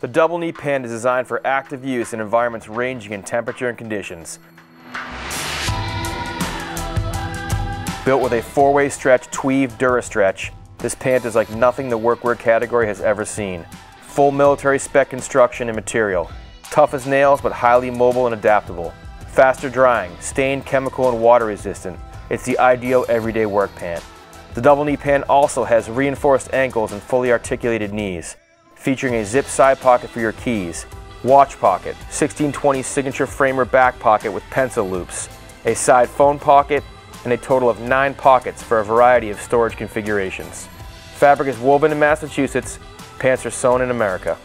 The double knee pant is designed for active use in environments ranging in temperature and conditions. Built with a four-way stretch Tweave DuraStretch, this pant is like nothing the workwear category has ever seen. Full military spec construction and material. Tough as nails, but highly mobile and adaptable. Faster drying, stain, chemical, and water resistant. It's the ideal everyday work pant. The double knee pant also has reinforced ankles and fully articulated knees, featuring a zip side pocket for your keys, watch pocket, 1620 signature framer back pocket with pencil loops, a side phone pocket, and a total of nine pockets for a variety of storage configurations. Fabric is woven in Massachusetts, pants are sewn in America.